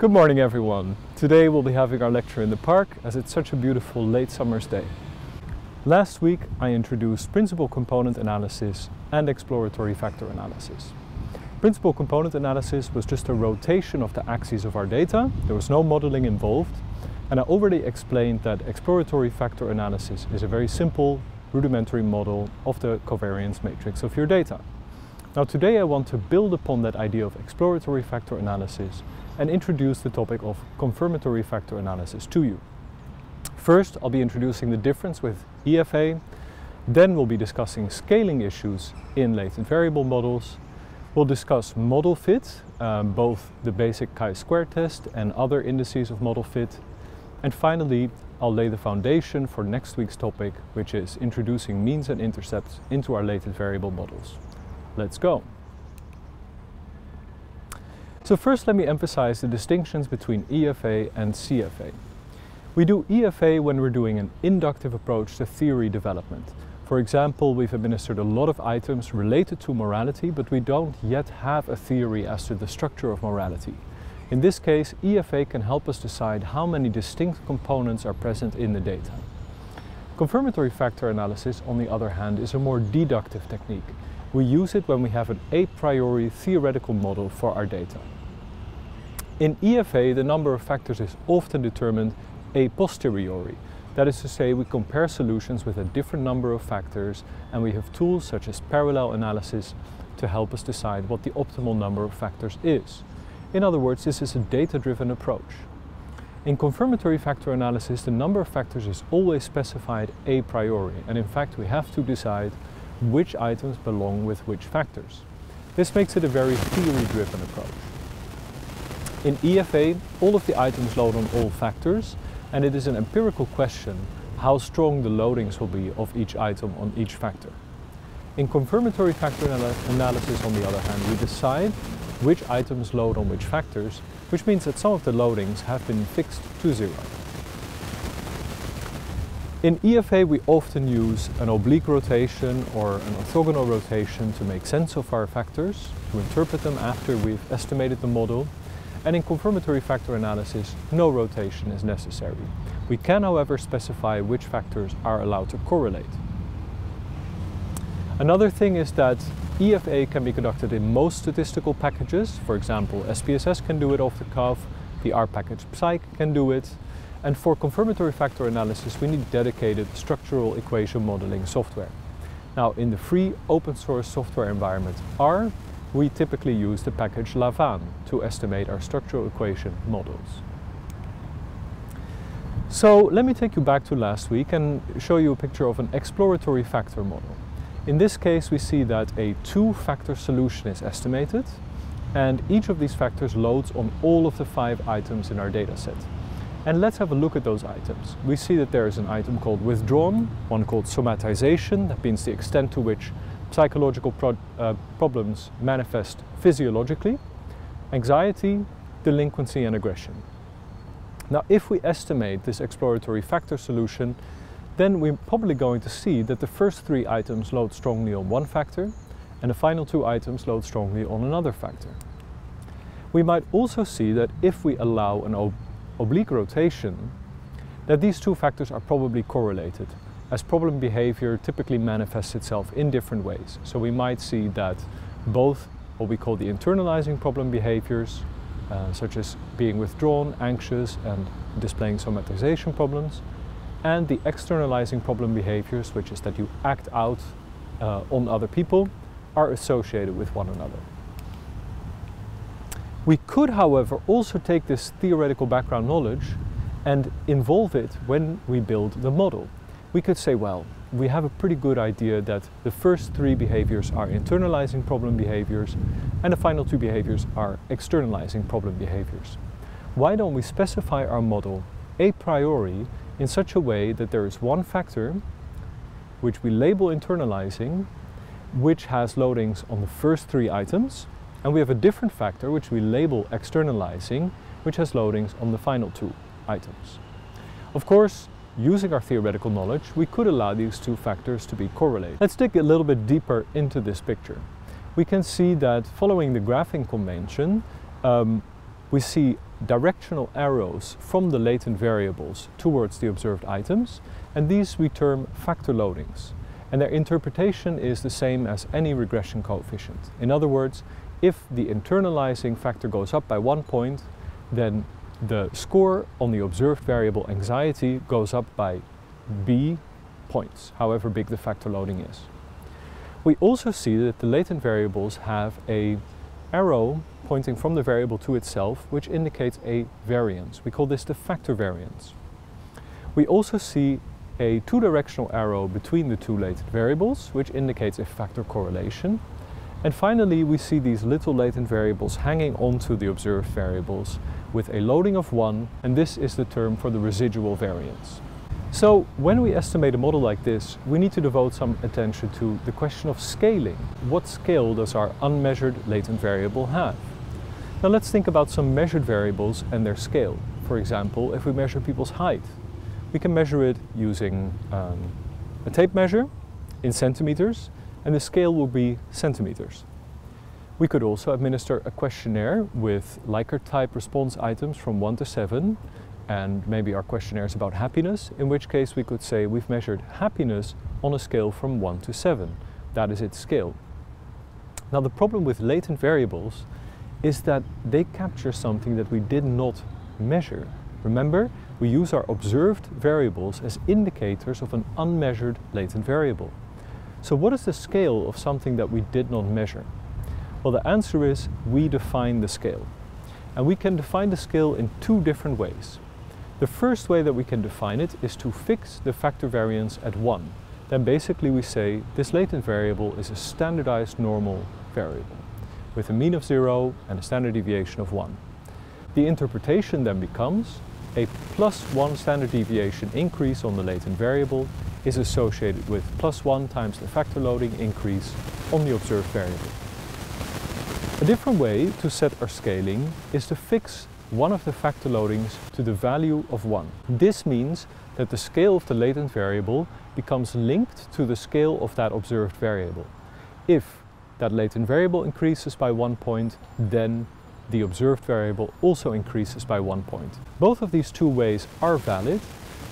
Good morning everyone. Today we'll be having our lecture in the park as it's such a beautiful late summer's day. Last week I introduced principal component analysis and exploratory factor analysis. Principal component analysis was just a rotation of the axes of our data. There was no modeling involved. And I already explained that exploratory factor analysis is a very simple rudimentary model of the covariance matrix of your data. Now today I want to build upon that idea of exploratory factor analysis and introduce the topic of confirmatory factor analysis to you. First I'll be introducing the difference with EFA, then we'll be discussing scaling issues in latent variable models. We'll discuss model fit, um, both the basic chi-square test and other indices of model fit. And finally, I'll lay the foundation for next week's topic, which is introducing means and intercepts into our latent variable models. Let's go. So first let me emphasize the distinctions between EFA and CFA. We do EFA when we're doing an inductive approach to theory development. For example, we've administered a lot of items related to morality, but we don't yet have a theory as to the structure of morality. In this case, EFA can help us decide how many distinct components are present in the data. Confirmatory factor analysis, on the other hand, is a more deductive technique. We use it when we have an a priori theoretical model for our data. In EFA, the number of factors is often determined a posteriori. That is to say, we compare solutions with a different number of factors and we have tools such as parallel analysis to help us decide what the optimal number of factors is. In other words, this is a data-driven approach. In confirmatory factor analysis, the number of factors is always specified a priori, and in fact we have to decide which items belong with which factors. This makes it a very theory-driven approach. In EFA, all of the items load on all factors, and it is an empirical question how strong the loadings will be of each item on each factor. In confirmatory factor anal analysis, on the other hand, we decide which items load on which factors, which means that some of the loadings have been fixed to zero. In EFA we often use an oblique rotation or an orthogonal rotation to make sense of our factors, to interpret them after we've estimated the model. And in confirmatory factor analysis, no rotation is necessary. We can, however, specify which factors are allowed to correlate. Another thing is that EFA can be conducted in most statistical packages. For example, SPSS can do it off the cuff, the R package Psych can do it. And for confirmatory factor analysis, we need dedicated structural equation modeling software. Now, in the free open source software environment R, we typically use the package Lavaan to estimate our structural equation models. So let me take you back to last week and show you a picture of an exploratory factor model. In this case, we see that a two-factor solution is estimated, and each of these factors loads on all of the five items in our data set. And let's have a look at those items. We see that there is an item called withdrawn, one called somatization, that means the extent to which psychological pro uh, problems manifest physiologically, anxiety, delinquency and aggression. Now if we estimate this exploratory factor solution, then we're probably going to see that the first three items load strongly on one factor and the final two items load strongly on another factor. We might also see that if we allow an ob oblique rotation, that these two factors are probably correlated, as problem behavior typically manifests itself in different ways. So we might see that both what we call the internalizing problem behaviors, uh, such as being withdrawn, anxious, and displaying somatization problems, and the externalizing problem behaviors, which is that you act out uh, on other people, are associated with one another. We could, however, also take this theoretical background knowledge and involve it when we build the model. We could say, well, we have a pretty good idea that the first three behaviors are internalizing problem behaviors and the final two behaviors are externalizing problem behaviors. Why don't we specify our model a priori in such a way that there is one factor which we label internalizing which has loadings on the first three items and we have a different factor which we label externalizing which has loadings on the final two items. Of course, using our theoretical knowledge, we could allow these two factors to be correlated. Let's dig a little bit deeper into this picture. We can see that following the graphing convention, um, we see directional arrows from the latent variables towards the observed items, and these we term factor loadings. And their interpretation is the same as any regression coefficient. In other words, if the internalizing factor goes up by one point, then the score on the observed variable anxiety goes up by b points, however big the factor loading is. We also see that the latent variables have a arrow pointing from the variable to itself, which indicates a variance. We call this the factor variance. We also see a two-directional arrow between the two latent variables, which indicates a factor correlation. And finally, we see these little latent variables hanging onto the observed variables with a loading of 1, and this is the term for the residual variance. So when we estimate a model like this, we need to devote some attention to the question of scaling. What scale does our unmeasured latent variable have? Now let's think about some measured variables and their scale. For example, if we measure people's height, we can measure it using um, a tape measure in centimeters, and the scale will be centimeters. We could also administer a questionnaire with Likert type response items from 1 to 7, and maybe our questionnaire is about happiness, in which case we could say we've measured happiness on a scale from 1 to 7. That is its scale. Now the problem with latent variables is that they capture something that we did not measure. Remember, we use our observed variables as indicators of an unmeasured latent variable. So what is the scale of something that we did not measure? Well, the answer is we define the scale. And we can define the scale in two different ways. The first way that we can define it is to fix the factor variance at 1. Then basically we say this latent variable is a standardized normal variable with a mean of 0 and a standard deviation of 1. The interpretation then becomes a plus 1 standard deviation increase on the latent variable is associated with plus 1 times the factor loading increase on the observed variable. A different way to set our scaling is to fix one of the factor loadings to the value of 1. This means that the scale of the latent variable becomes linked to the scale of that observed variable. If that latent variable increases by one point, then the observed variable also increases by one point. Both of these two ways are valid,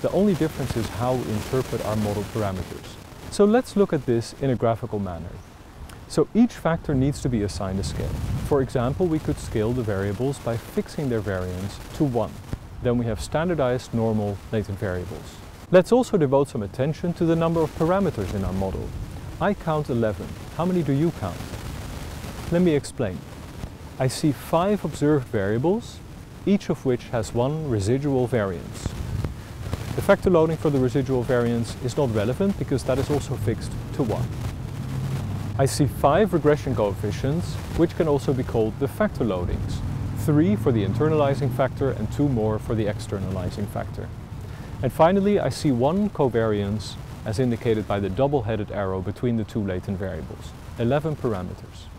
the only difference is how we interpret our model parameters. So let's look at this in a graphical manner. So each factor needs to be assigned a scale. For example, we could scale the variables by fixing their variance to 1. Then we have standardized normal latent variables. Let's also devote some attention to the number of parameters in our model. I count 11. How many do you count? Let me explain. I see five observed variables, each of which has one residual variance. The factor loading for the residual variance is not relevant because that is also fixed to 1. I see five regression coefficients, which can also be called the factor loadings. Three for the internalizing factor and two more for the externalizing factor. And finally, I see one covariance as indicated by the double-headed arrow between the two latent variables, 11 parameters.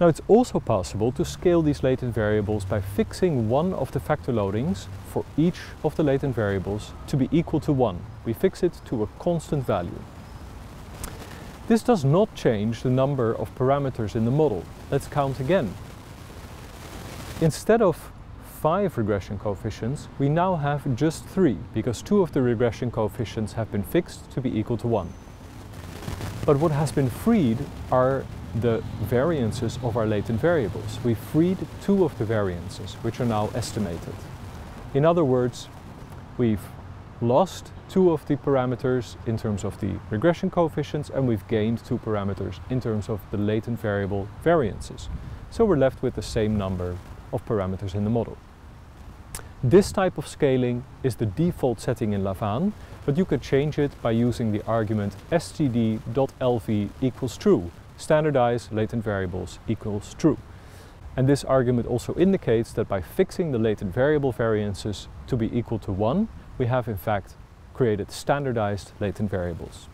Now it's also possible to scale these latent variables by fixing one of the factor loadings for each of the latent variables to be equal to 1. We fix it to a constant value. This does not change the number of parameters in the model. Let's count again. Instead of five regression coefficients, we now have just three, because two of the regression coefficients have been fixed to be equal to one. But what has been freed are the variances of our latent variables. We freed two of the variances, which are now estimated. In other words, we've lost two of the parameters in terms of the regression coefficients and we've gained two parameters in terms of the latent variable variances. So we're left with the same number of parameters in the model. This type of scaling is the default setting in Lavaan, but you could change it by using the argument std.lv equals true, standardized latent variables equals true. And this argument also indicates that by fixing the latent variable variances to be equal to 1, we have in fact created standardized latent variables.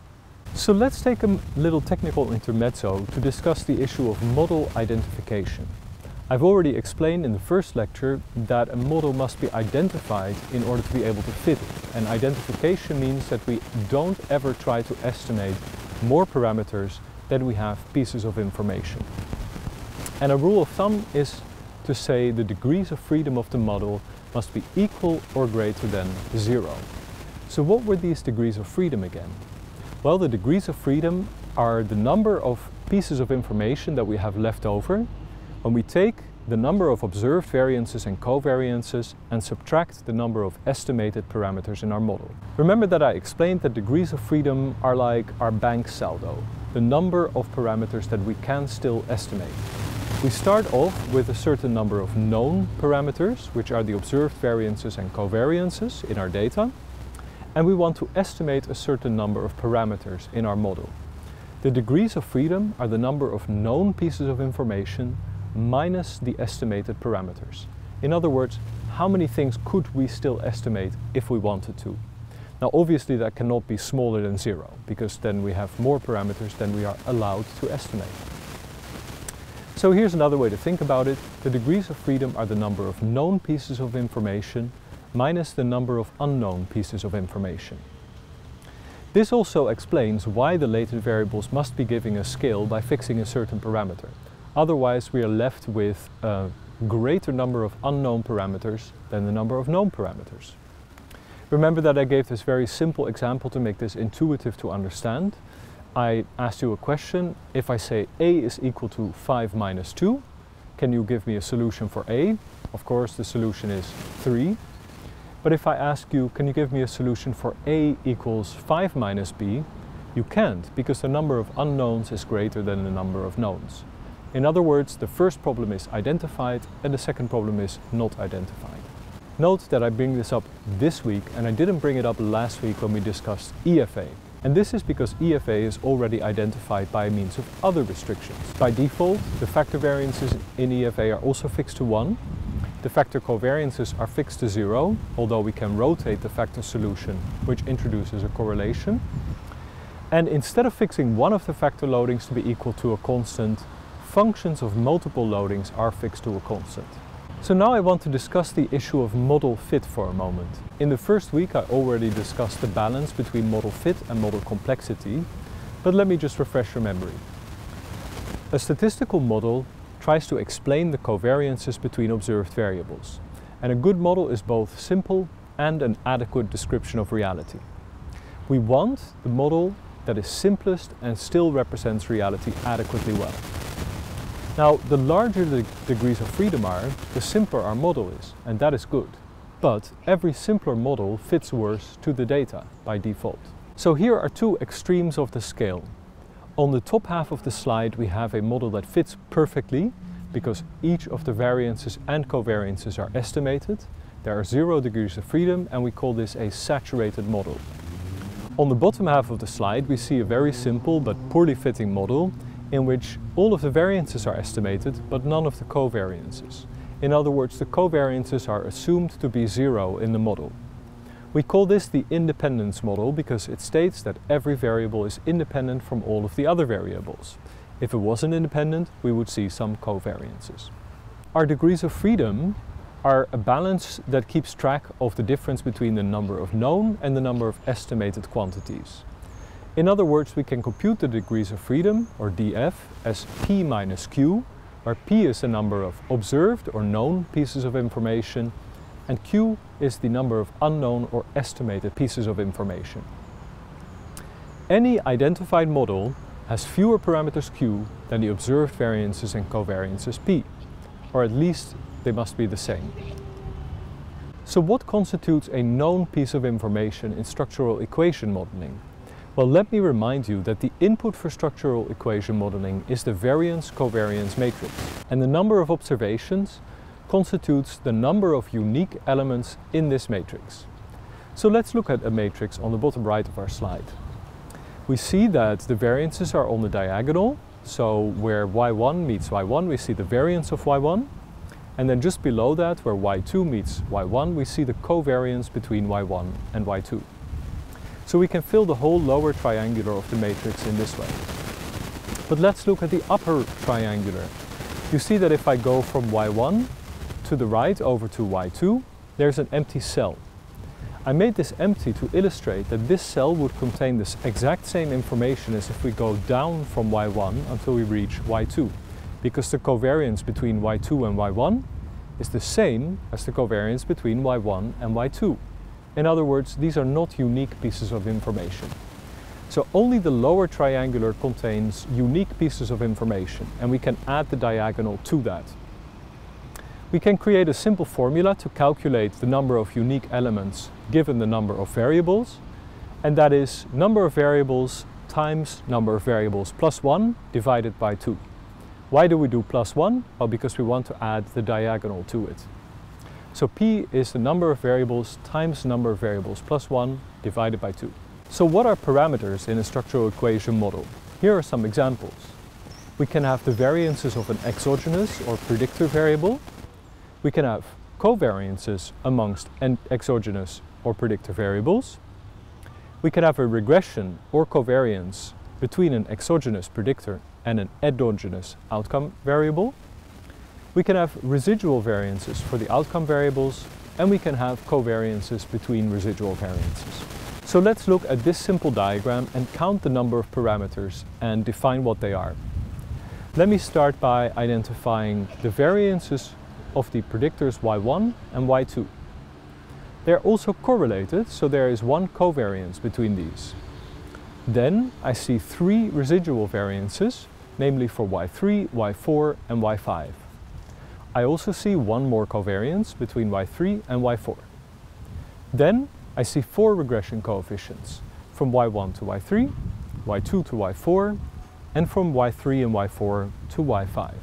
So let's take a little technical intermezzo to discuss the issue of model identification. I've already explained in the first lecture that a model must be identified in order to be able to fit it. And identification means that we don't ever try to estimate more parameters than we have pieces of information. And a rule of thumb is to say the degrees of freedom of the model must be equal or greater than zero. So what were these degrees of freedom again? Well, the degrees of freedom are the number of pieces of information that we have left over when we take the number of observed variances and covariances and subtract the number of estimated parameters in our model. Remember that I explained that degrees of freedom are like our bank saldo, the number of parameters that we can still estimate. We start off with a certain number of known parameters, which are the observed variances and covariances in our data, and we want to estimate a certain number of parameters in our model. The degrees of freedom are the number of known pieces of information minus the estimated parameters. In other words, how many things could we still estimate if we wanted to? Now obviously that cannot be smaller than zero because then we have more parameters than we are allowed to estimate. So here's another way to think about it. The degrees of freedom are the number of known pieces of information minus the number of unknown pieces of information. This also explains why the latent variables must be giving a scale by fixing a certain parameter. Otherwise we are left with a greater number of unknown parameters than the number of known parameters. Remember that I gave this very simple example to make this intuitive to understand. I asked you a question, if I say a is equal to 5 minus 2, can you give me a solution for a? Of course the solution is 3. But if I ask you, can you give me a solution for a equals 5 minus b, you can't, because the number of unknowns is greater than the number of knowns. In other words, the first problem is identified and the second problem is not identified. Note that I bring this up this week and I didn't bring it up last week when we discussed EFA. And this is because EFA is already identified by means of other restrictions. By default, the factor variances in EFA are also fixed to 1. The factor covariances are fixed to 0, although we can rotate the factor solution, which introduces a correlation. And instead of fixing one of the factor loadings to be equal to a constant, functions of multiple loadings are fixed to a constant. So now I want to discuss the issue of model fit for a moment. In the first week I already discussed the balance between model fit and model complexity, but let me just refresh your memory. A statistical model tries to explain the covariances between observed variables, and a good model is both simple and an adequate description of reality. We want the model that is simplest and still represents reality adequately well. Now, the larger the degrees of freedom are, the simpler our model is, and that is good. But every simpler model fits worse to the data by default. So here are two extremes of the scale. On the top half of the slide we have a model that fits perfectly because each of the variances and covariances are estimated. There are zero degrees of freedom and we call this a saturated model. On the bottom half of the slide we see a very simple but poorly fitting model in which all of the variances are estimated but none of the covariances. In other words, the covariances are assumed to be zero in the model. We call this the independence model because it states that every variable is independent from all of the other variables. If it wasn't independent, we would see some covariances. Our degrees of freedom are a balance that keeps track of the difference between the number of known and the number of estimated quantities. In other words, we can compute the degrees of freedom, or df, as p minus q, where p is the number of observed or known pieces of information, and q is the number of unknown or estimated pieces of information. Any identified model has fewer parameters q than the observed variances and covariances p, or at least they must be the same. So what constitutes a known piece of information in structural equation modeling? Well, let me remind you that the input for structural equation modeling is the variance-covariance matrix. And the number of observations constitutes the number of unique elements in this matrix. So let's look at a matrix on the bottom right of our slide. We see that the variances are on the diagonal, so where y1 meets y1 we see the variance of y1, and then just below that where y2 meets y1 we see the covariance between y1 and y2. So we can fill the whole lower triangular of the matrix in this way. But let's look at the upper triangular. You see that if I go from y1 to the right over to y2, there's an empty cell. I made this empty to illustrate that this cell would contain this exact same information as if we go down from y1 until we reach y2, because the covariance between y2 and y1 is the same as the covariance between y1 and y2. In other words, these are not unique pieces of information. So only the lower triangular contains unique pieces of information and we can add the diagonal to that. We can create a simple formula to calculate the number of unique elements given the number of variables and that is number of variables times number of variables plus 1 divided by 2. Why do we do plus 1? Well, because we want to add the diagonal to it. So p is the number of variables times number of variables plus 1 divided by 2. So what are parameters in a structural equation model? Here are some examples. We can have the variances of an exogenous or predictor variable. We can have covariances amongst exogenous or predictor variables. We can have a regression or covariance between an exogenous predictor and an endogenous outcome variable. We can have residual variances for the outcome variables and we can have covariances between residual variances. So let's look at this simple diagram and count the number of parameters and define what they are. Let me start by identifying the variances of the predictors y1 and y2. They're also correlated, so there is one covariance between these. Then I see three residual variances, namely for y3, y4 and y5. I also see one more covariance between y3 and y4. Then I see four regression coefficients from y1 to y3, y2 to y4, and from y3 and y4 to y5.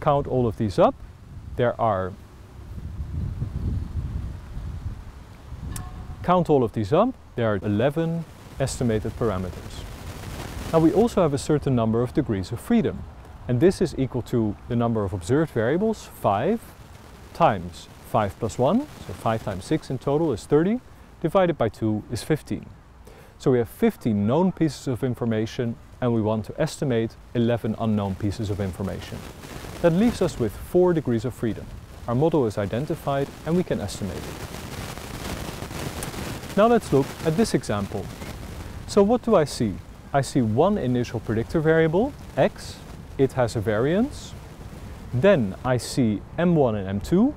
Count all of these up. There are Count all of these up, there are 11 estimated parameters. Now we also have a certain number of degrees of freedom, and this is equal to the number of observed variables, 5, times 5 plus 1, so 5 times 6 in total is 30, divided by 2 is 15. So we have 15 known pieces of information and we want to estimate 11 unknown pieces of information. That leaves us with 4 degrees of freedom. Our model is identified and we can estimate it. Now let's look at this example. So what do I see? I see one initial predictor variable, x. It has a variance. Then I see m1 and m2,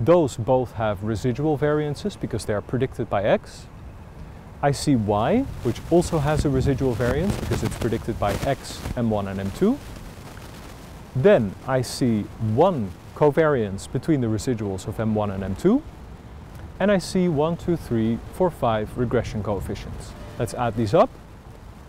those both have residual variances because they are predicted by x. I see y, which also has a residual variance because it's predicted by x, m1 and m2. Then I see one covariance between the residuals of m1 and m2. And I see 1, 2, 3, 4, 5 regression coefficients. Let's add these up.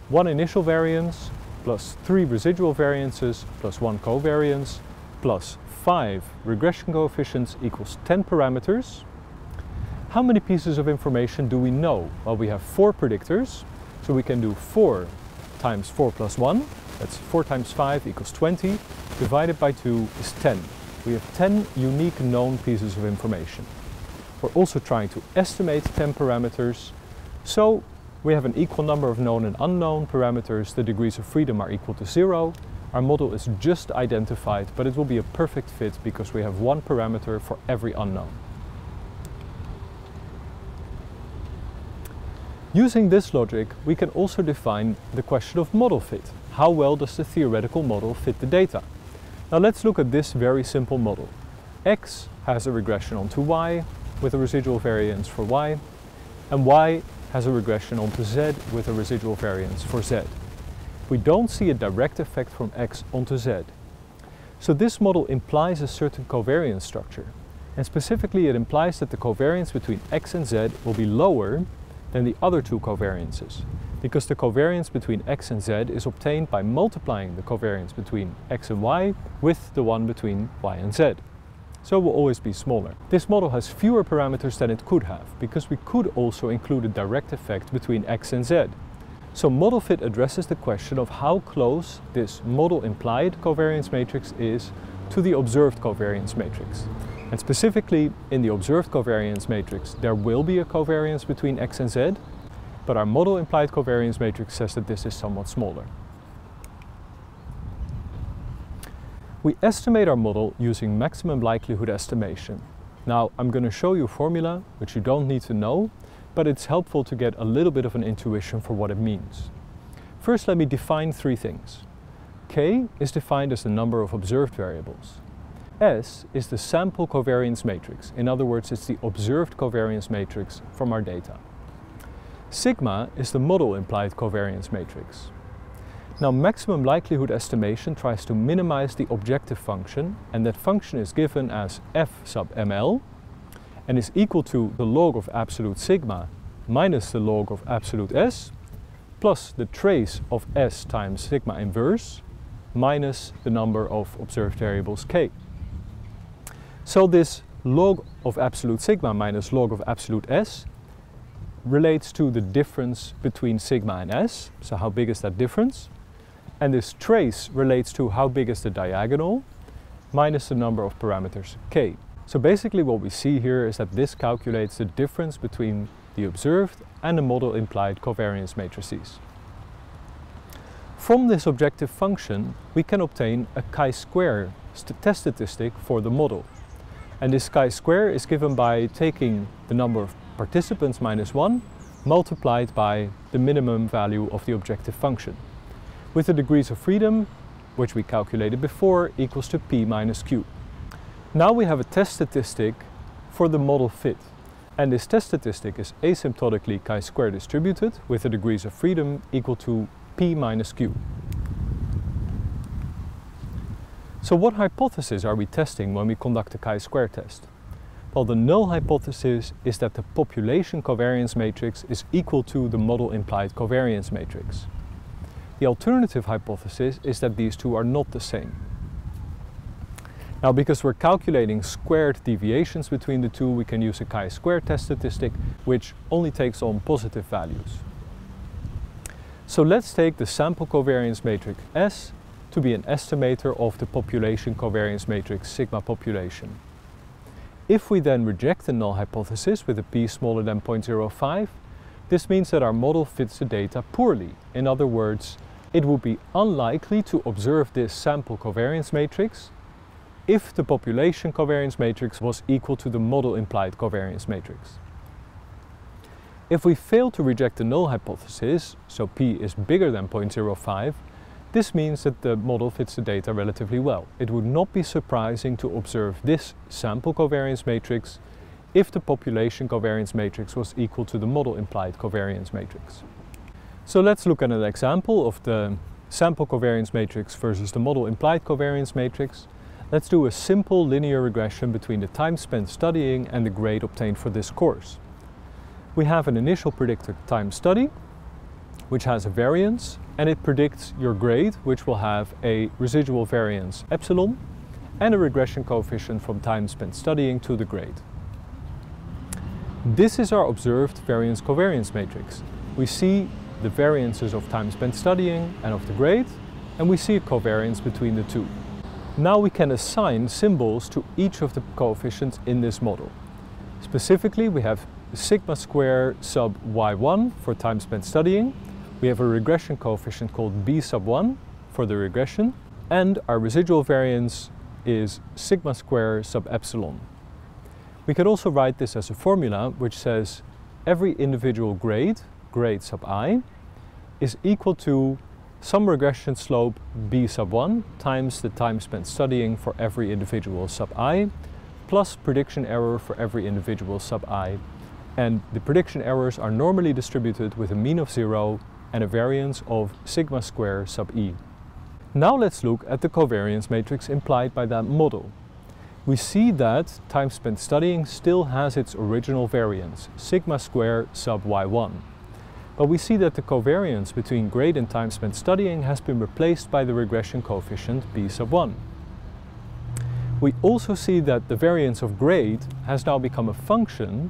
One initial variance plus three residual variances plus one covariance plus 5 regression coefficients equals 10 parameters. How many pieces of information do we know? Well, we have 4 predictors, so we can do 4 times 4 plus 1, that's 4 times 5 equals 20, divided by 2 is 10. We have 10 unique known pieces of information. We're also trying to estimate 10 parameters, so we have an equal number of known and unknown parameters, the degrees of freedom are equal to 0, our model is just identified, but it will be a perfect fit because we have one parameter for every unknown. Using this logic, we can also define the question of model fit. How well does the theoretical model fit the data? Now let's look at this very simple model. X has a regression onto Y with a residual variance for Y, and Y has a regression onto Z with a residual variance for Z we don't see a direct effect from X onto Z. So this model implies a certain covariance structure. And specifically it implies that the covariance between X and Z will be lower than the other two covariances. Because the covariance between X and Z is obtained by multiplying the covariance between X and Y with the one between Y and Z. So will always be smaller. This model has fewer parameters than it could have, because we could also include a direct effect between X and Z. So model fit addresses the question of how close this model implied covariance matrix is to the observed covariance matrix. And specifically in the observed covariance matrix, there will be a covariance between x and z, but our model implied covariance matrix says that this is somewhat smaller. We estimate our model using maximum likelihood estimation. Now I'm going to show you a formula which you don't need to know, but it's helpful to get a little bit of an intuition for what it means. First, let me define three things. K is defined as the number of observed variables. S is the sample covariance matrix. In other words, it's the observed covariance matrix from our data. Sigma is the model implied covariance matrix. Now maximum likelihood estimation tries to minimize the objective function and that function is given as f sub ml and is equal to the log of absolute sigma minus the log of absolute s plus the trace of s times sigma inverse minus the number of observed variables k. So this log of absolute sigma minus log of absolute s relates to the difference between sigma and s, so how big is that difference? And this trace relates to how big is the diagonal minus the number of parameters k. So basically what we see here is that this calculates the difference between the observed and the model implied covariance matrices. From this objective function we can obtain a chi-square test statistic for the model. And this chi-square is given by taking the number of participants minus 1 multiplied by the minimum value of the objective function with the degrees of freedom, which we calculated before, equals to p minus q. Now we have a test statistic for the model fit. And this test statistic is asymptotically chi-square distributed with the degrees of freedom equal to p minus q. So what hypothesis are we testing when we conduct a chi-square test? Well, the null hypothesis is that the population covariance matrix is equal to the model implied covariance matrix. The alternative hypothesis is that these two are not the same. Now because we're calculating squared deviations between the two, we can use a chi-square test statistic which only takes on positive values. So let's take the sample covariance matrix S to be an estimator of the population covariance matrix sigma population. If we then reject the null hypothesis with a p smaller than 0.05, this means that our model fits the data poorly. In other words, it would be unlikely to observe this sample covariance matrix if the population covariance matrix was equal to the model implied covariance matrix. If we fail to reject the null hypothesis, so p is bigger than 0.05, this means that the model fits the data relatively well. It would not be surprising to observe this sample covariance matrix if the population covariance matrix was equal to the model implied covariance matrix. So let's look at an example of the sample covariance matrix versus the model implied covariance matrix. Let's do a simple linear regression between the time spent studying and the grade obtained for this course. We have an initial predicted time study, which has a variance, and it predicts your grade, which will have a residual variance epsilon, and a regression coefficient from time spent studying to the grade. This is our observed variance covariance matrix. We see the variances of time spent studying and of the grade, and we see a covariance between the two. Now we can assign symbols to each of the coefficients in this model. Specifically, we have sigma square sub y1 for time spent studying. We have a regression coefficient called b sub 1 for the regression. And our residual variance is sigma square sub epsilon. We can also write this as a formula which says every individual grade grade sub i is equal to some regression slope b sub 1 times the time spent studying for every individual sub i plus prediction error for every individual sub i. And the prediction errors are normally distributed with a mean of zero and a variance of sigma square sub e. Now let's look at the covariance matrix implied by that model. We see that time spent studying still has its original variance, sigma square sub y1. But we see that the covariance between grade and time spent studying has been replaced by the regression coefficient b sub 1. We also see that the variance of grade has now become a function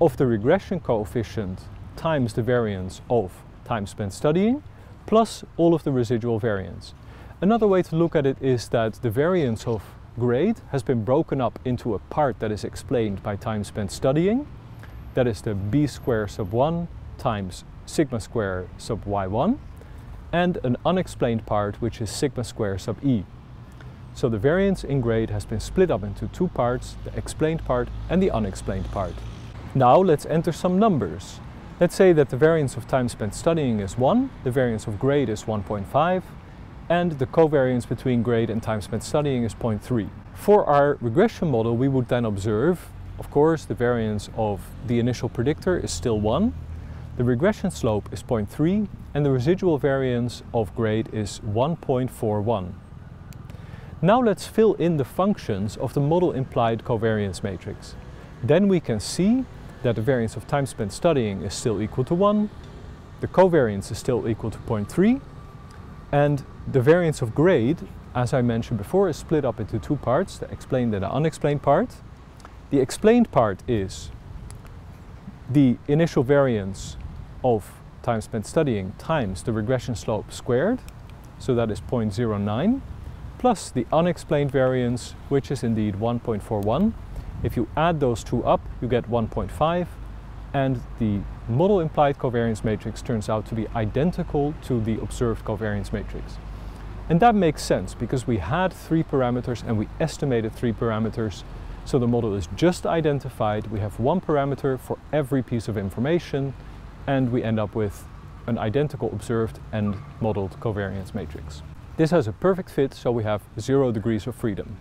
of the regression coefficient times the variance of time spent studying plus all of the residual variance. Another way to look at it is that the variance of grade has been broken up into a part that is explained by time spent studying, that is the b square sub 1 times sigma square sub y1 and an unexplained part which is sigma square sub e. So the variance in grade has been split up into two parts, the explained part and the unexplained part. Now let's enter some numbers. Let's say that the variance of time spent studying is 1, the variance of grade is 1.5, and the covariance between grade and time spent studying is 0.3. For our regression model, we would then observe, of course, the variance of the initial predictor is still 1, the regression slope is 0.3, and the residual variance of grade is 1.41. Now let's fill in the functions of the model implied covariance matrix. Then we can see that the variance of time spent studying is still equal to 1, the covariance is still equal to 0.3, and the variance of grade, as I mentioned before, is split up into two parts, the explained and the unexplained part. The explained part is the initial variance of time spent studying times the regression slope squared, so that is 0.09, plus the unexplained variance, which is indeed 1.41. If you add those two up, you get 1.5, and the model implied covariance matrix turns out to be identical to the observed covariance matrix. And that makes sense because we had three parameters and we estimated three parameters. So the model is just identified. We have one parameter for every piece of information and we end up with an identical observed and modeled covariance matrix. This has a perfect fit, so we have zero degrees of freedom.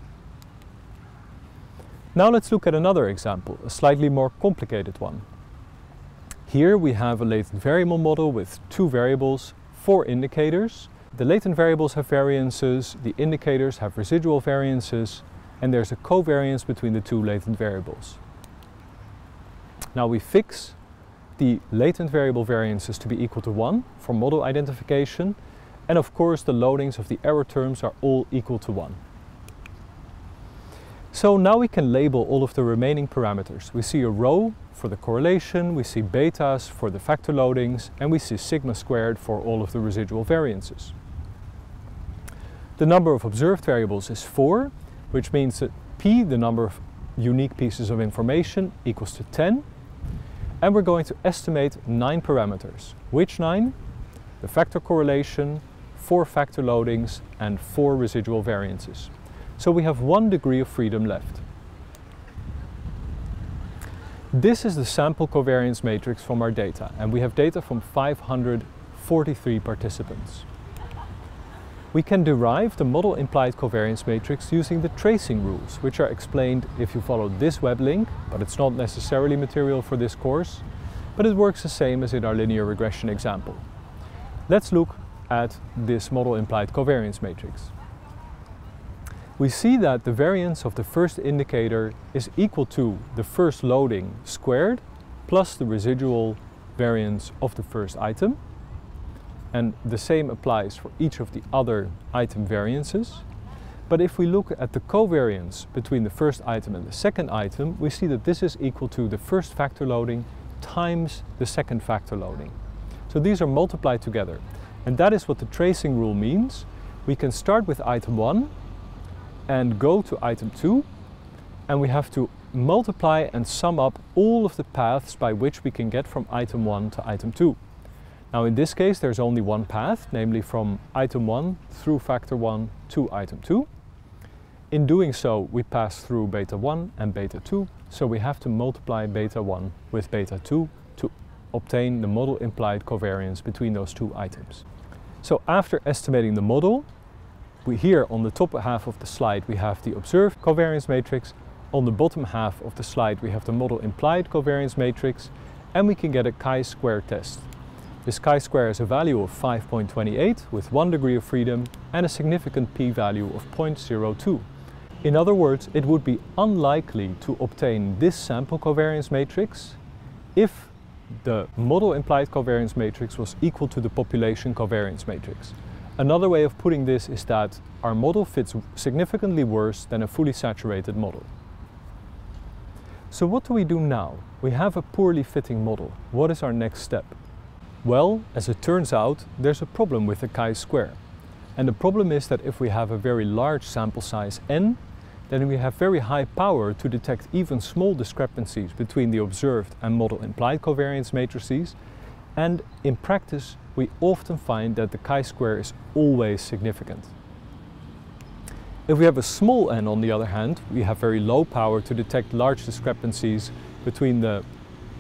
Now let's look at another example, a slightly more complicated one. Here we have a latent variable model with two variables, four indicators. The latent variables have variances, the indicators have residual variances, and there's a covariance between the two latent variables. Now we fix the latent variable variances to be equal to 1 for model identification. And of course the loadings of the error terms are all equal to 1. So now we can label all of the remaining parameters. We see a rho for the correlation, we see betas for the factor loadings, and we see sigma squared for all of the residual variances. The number of observed variables is 4, which means that p, the number of unique pieces of information, equals to 10, and we're going to estimate nine parameters. Which nine? The factor correlation, four factor loadings and four residual variances. So we have one degree of freedom left. This is the sample covariance matrix from our data and we have data from 543 participants. We can derive the model implied covariance matrix using the tracing rules, which are explained if you follow this web link, but it's not necessarily material for this course, but it works the same as in our linear regression example. Let's look at this model implied covariance matrix. We see that the variance of the first indicator is equal to the first loading squared plus the residual variance of the first item and the same applies for each of the other item variances. But if we look at the covariance between the first item and the second item, we see that this is equal to the first factor loading times the second factor loading. So these are multiplied together. And that is what the tracing rule means. We can start with item 1 and go to item 2 and we have to multiply and sum up all of the paths by which we can get from item 1 to item 2. Now in this case there's only one path, namely from item 1 through factor 1 to item 2. In doing so we pass through beta 1 and beta 2, so we have to multiply beta 1 with beta 2 to obtain the model implied covariance between those two items. So after estimating the model, we here on the top half of the slide we have the observed covariance matrix, on the bottom half of the slide we have the model implied covariance matrix, and we can get a chi-square test. This chi-square is a value of 5.28 with 1 degree of freedom and a significant p-value of 0.02. In other words, it would be unlikely to obtain this sample covariance matrix if the model implied covariance matrix was equal to the population covariance matrix. Another way of putting this is that our model fits significantly worse than a fully saturated model. So what do we do now? We have a poorly fitting model. What is our next step? Well, as it turns out, there's a problem with the chi-square. And the problem is that if we have a very large sample size n, then we have very high power to detect even small discrepancies between the observed and model implied covariance matrices. And in practice, we often find that the chi-square is always significant. If we have a small n on the other hand, we have very low power to detect large discrepancies between the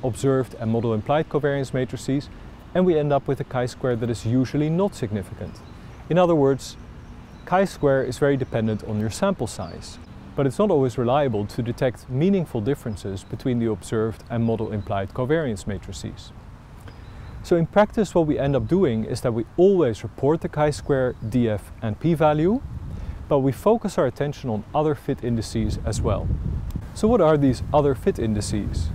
observed and model implied covariance matrices and we end up with a chi-square that is usually not significant. In other words, chi-square is very dependent on your sample size, but it's not always reliable to detect meaningful differences between the observed and model implied covariance matrices. So in practice what we end up doing is that we always report the chi-square, DF and p-value, but we focus our attention on other fit indices as well. So what are these other fit indices?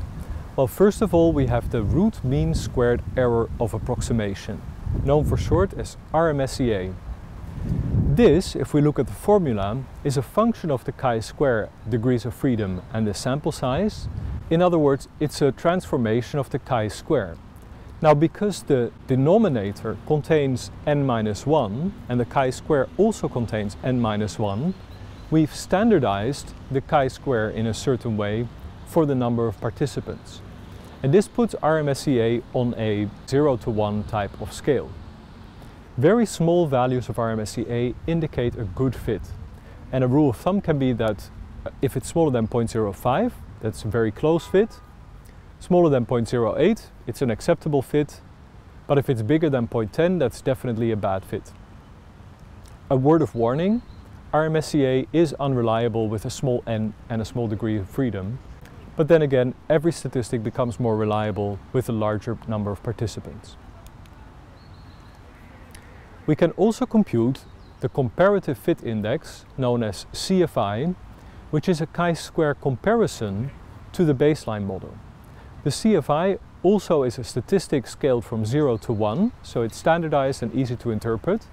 Well, first of all, we have the root mean squared error of approximation, known for short as RMSEA. This, if we look at the formula, is a function of the chi-square degrees of freedom and the sample size. In other words, it's a transformation of the chi-square. Now, because the denominator contains n minus 1 and the chi-square also contains n minus 1, we've standardized the chi-square in a certain way for the number of participants. And this puts RMSEA on a 0 to 1 type of scale. Very small values of RMSEA indicate a good fit. And a rule of thumb can be that uh, if it's smaller than 0.05, that's a very close fit. Smaller than 0.08, it's an acceptable fit. But if it's bigger than 0.10, that's definitely a bad fit. A word of warning, RMSEA is unreliable with a small n and a small degree of freedom, but then again, every statistic becomes more reliable with a larger number of participants. We can also compute the comparative fit index, known as CFI, which is a chi-square comparison to the baseline model. The CFI also is a statistic scaled from 0 to 1, so it's standardized and easy to interpret,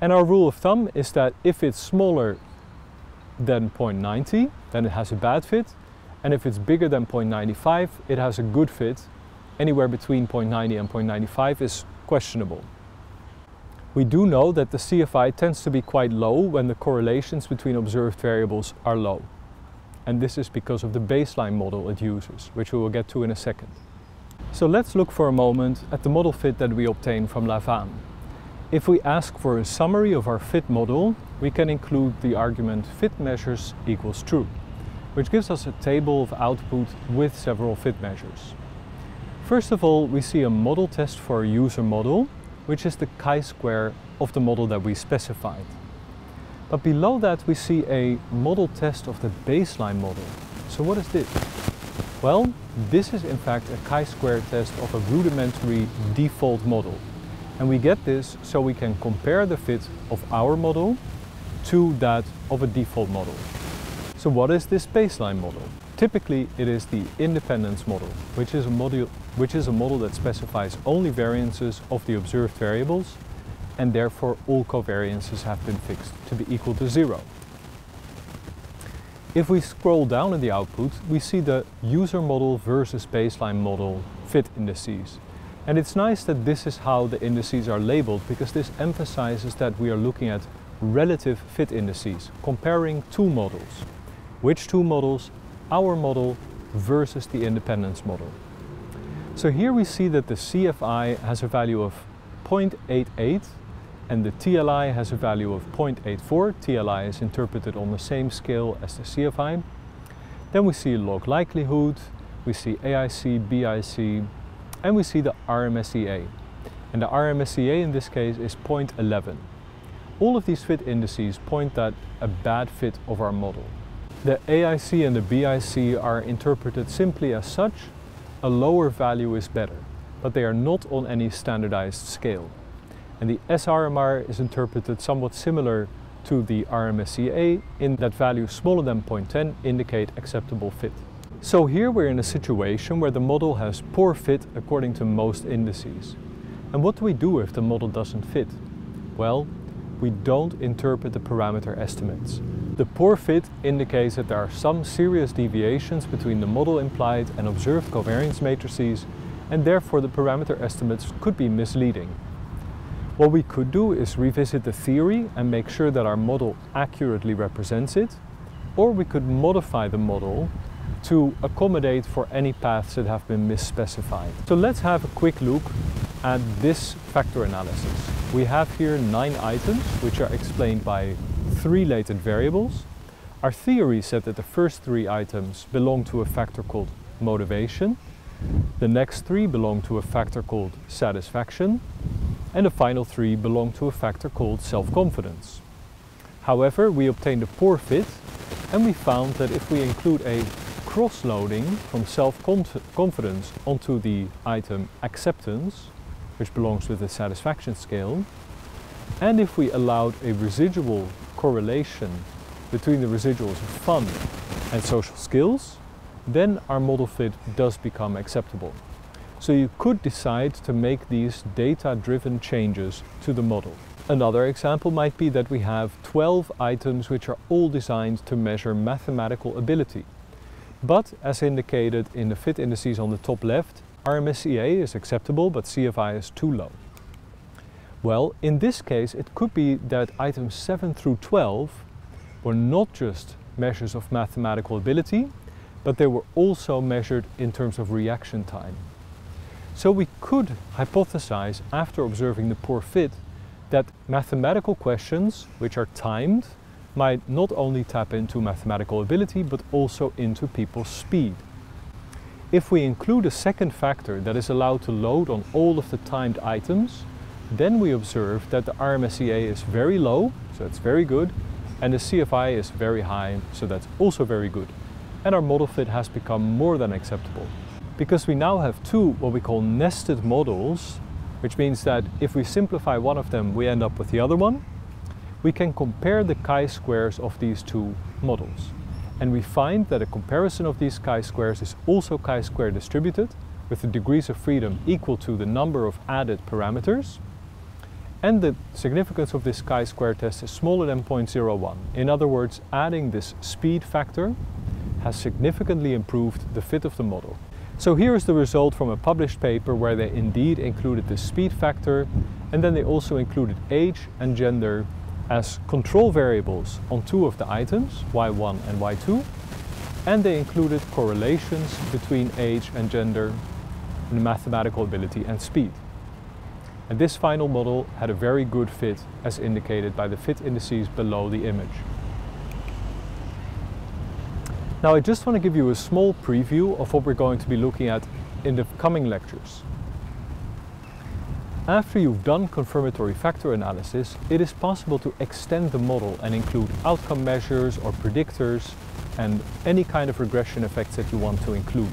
and our rule of thumb is that if it's smaller than 0.90, then it has a bad fit. And if it's bigger than 0.95, it has a good fit. Anywhere between 0.90 and 0.95 is questionable. We do know that the CFI tends to be quite low when the correlations between observed variables are low. And this is because of the baseline model it uses, which we will get to in a second. So let's look for a moment at the model fit that we obtained from lavaan. If we ask for a summary of our fit model, we can include the argument fit measures equals true, which gives us a table of output with several fit measures. First of all, we see a model test for a user model, which is the chi-square of the model that we specified. But below that we see a model test of the baseline model. So what is this? Well, this is in fact a chi-square test of a rudimentary default model. And we get this so we can compare the fit of our model to that of a default model. So what is this baseline model? Typically it is the independence model, which is a model, which is a model that specifies only variances of the observed variables and therefore all covariances have been fixed to be equal to zero. If we scroll down in the output, we see the user model versus baseline model fit indices. And it's nice that this is how the indices are labeled because this emphasizes that we are looking at relative fit indices, comparing two models. Which two models? Our model versus the independence model. So here we see that the CFI has a value of 0.88 and the TLI has a value of 0.84. TLI is interpreted on the same scale as the CFI. Then we see log likelihood, we see AIC, BIC, and we see the RMSEA. And the RMSEA in this case is 0.11. All of these fit indices point at a bad fit of our model. The AIC and the BIC are interpreted simply as such. A lower value is better, but they are not on any standardized scale. And the SRMR is interpreted somewhat similar to the RMSEA in that values smaller than 0.10 indicate acceptable fit. So here we're in a situation where the model has poor fit according to most indices. And what do we do if the model doesn't fit? Well, we don't interpret the parameter estimates. The poor fit indicates that there are some serious deviations between the model implied and observed covariance matrices and therefore the parameter estimates could be misleading. What we could do is revisit the theory and make sure that our model accurately represents it, or we could modify the model to accommodate for any paths that have been misspecified. So let's have a quick look at this factor analysis. We have here nine items which are explained by three latent variables. Our theory said that the first three items belong to a factor called motivation. The next three belong to a factor called satisfaction. And the final three belong to a factor called self-confidence. However, we obtained a poor fit and we found that if we include a cross-loading from self-confidence onto the item acceptance, which belongs with the satisfaction scale, and if we allowed a residual correlation between the residuals of fun and social skills, then our model fit does become acceptable. So you could decide to make these data-driven changes to the model. Another example might be that we have 12 items which are all designed to measure mathematical ability. But as indicated in the fit indices on the top left, RMSEA is acceptable but CFI is too low. Well, in this case it could be that items 7 through 12 were not just measures of mathematical ability, but they were also measured in terms of reaction time. So we could hypothesize after observing the poor fit that mathematical questions, which are timed, might not only tap into mathematical ability, but also into people's speed. If we include a second factor that is allowed to load on all of the timed items, then we observe that the RMSEA is very low, so it's very good, and the CFI is very high, so that's also very good. And our model fit has become more than acceptable. Because we now have two what we call nested models, which means that if we simplify one of them, we end up with the other one, we can compare the chi-squares of these two models. And we find that a comparison of these chi-squares is also chi-square distributed, with the degrees of freedom equal to the number of added parameters. And the significance of this chi-square test is smaller than 0.01. In other words, adding this speed factor has significantly improved the fit of the model. So here is the result from a published paper where they indeed included the speed factor and then they also included age and gender as control variables on two of the items, y1 and y2, and they included correlations between age and gender, mathematical ability and speed. And this final model had a very good fit as indicated by the fit indices below the image. Now I just want to give you a small preview of what we're going to be looking at in the coming lectures. After you've done confirmatory factor analysis, it is possible to extend the model and include outcome measures or predictors and any kind of regression effects that you want to include.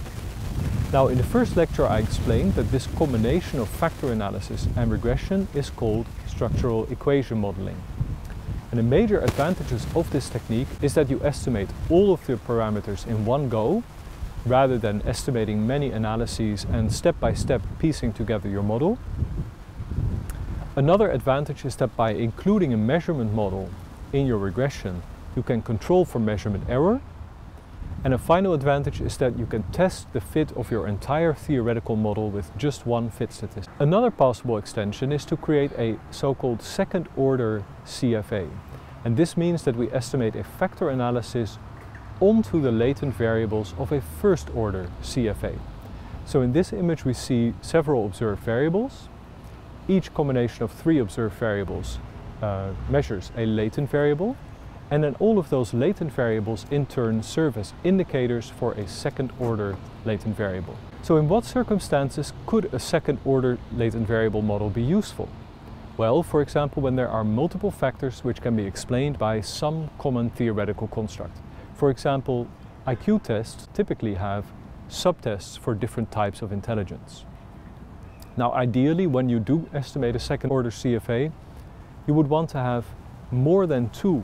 Now in the first lecture I explained that this combination of factor analysis and regression is called structural equation modeling. And the major advantages of this technique is that you estimate all of the parameters in one go rather than estimating many analyses and step by step piecing together your model. Another advantage is that by including a measurement model in your regression, you can control for measurement error and a final advantage is that you can test the fit of your entire theoretical model with just one fit statistic. Another possible extension is to create a so-called second order CFA. And this means that we estimate a factor analysis onto the latent variables of a first order CFA. So in this image we see several observed variables. Each combination of three observed variables uh, measures a latent variable and then all of those latent variables in turn serve as indicators for a second order latent variable. So in what circumstances could a second order latent variable model be useful? Well, for example, when there are multiple factors which can be explained by some common theoretical construct. For example, IQ tests typically have subtests for different types of intelligence. Now ideally, when you do estimate a second order CFA, you would want to have more than two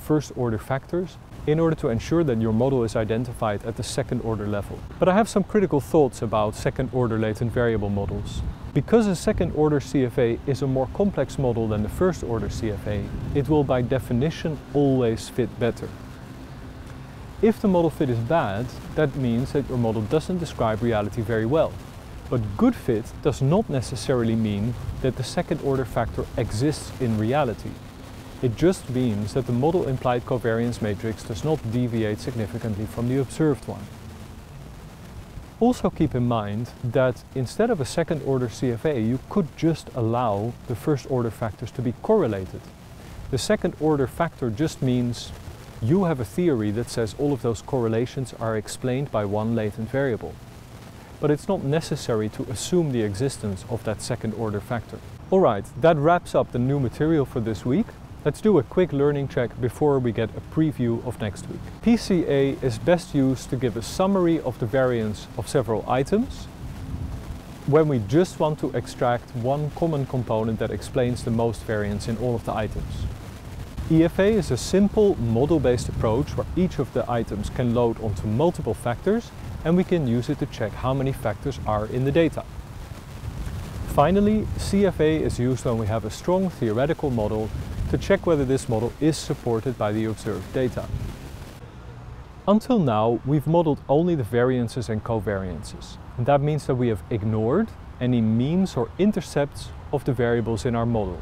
first order factors in order to ensure that your model is identified at the second order level. But I have some critical thoughts about second order latent variable models. Because a second order CFA is a more complex model than the first order CFA, it will by definition always fit better. If the model fit is bad, that means that your model doesn't describe reality very well. But good fit does not necessarily mean that the second order factor exists in reality. It just means that the model implied covariance matrix does not deviate significantly from the observed one. Also keep in mind that instead of a second order CFA, you could just allow the first order factors to be correlated. The second order factor just means you have a theory that says all of those correlations are explained by one latent variable. But it's not necessary to assume the existence of that second order factor. Alright, that wraps up the new material for this week. Let's do a quick learning check before we get a preview of next week. PCA is best used to give a summary of the variance of several items when we just want to extract one common component that explains the most variance in all of the items. EFA is a simple model-based approach where each of the items can load onto multiple factors and we can use it to check how many factors are in the data. Finally, CFA is used when we have a strong theoretical model to check whether this model is supported by the observed data. Until now, we've modeled only the variances and covariances. And that means that we have ignored any means or intercepts of the variables in our model.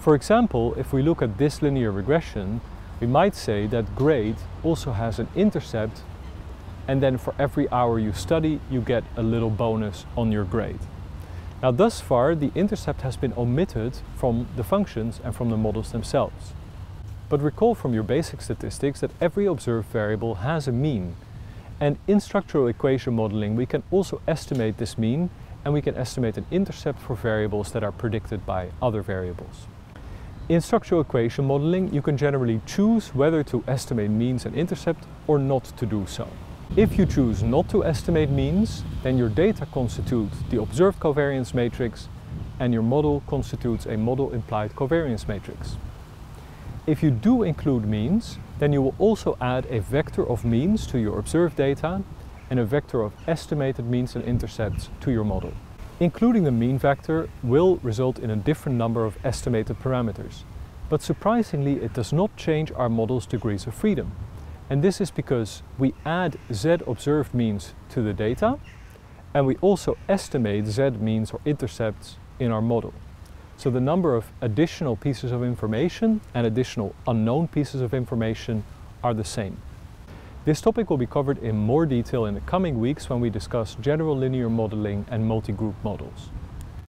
For example, if we look at this linear regression, we might say that grade also has an intercept and then for every hour you study, you get a little bonus on your grade. Now thus far the intercept has been omitted from the functions and from the models themselves. But recall from your basic statistics that every observed variable has a mean. And in structural equation modeling we can also estimate this mean and we can estimate an intercept for variables that are predicted by other variables. In structural equation modeling you can generally choose whether to estimate means and intercept or not to do so. If you choose not to estimate means, then your data constitute the observed covariance matrix and your model constitutes a model implied covariance matrix. If you do include means, then you will also add a vector of means to your observed data and a vector of estimated means and intercepts to your model. Including the mean vector will result in a different number of estimated parameters, but surprisingly it does not change our model's degrees of freedom. And this is because we add z observed means to the data and we also estimate z means or intercepts in our model. So the number of additional pieces of information and additional unknown pieces of information are the same. This topic will be covered in more detail in the coming weeks when we discuss general linear modeling and multi-group models.